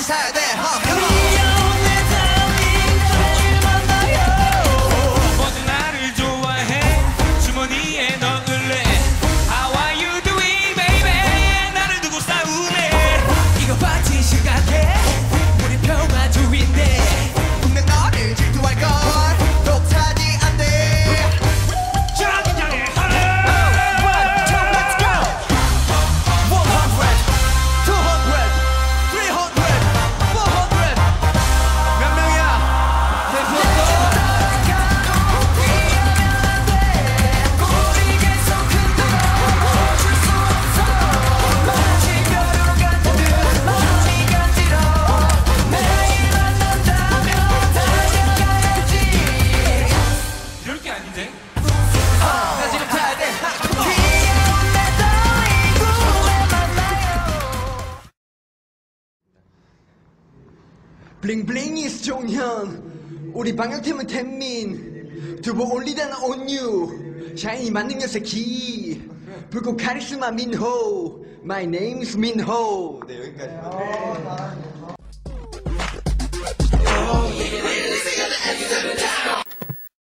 decided that, huh? Come on. 블링블링이스 종현 우리 방역팀은 텐민 두부 올리다는 온유 샤이니 만능 여세 기 불꽃 카리스마 민호 My name's 민호. 네 여기까지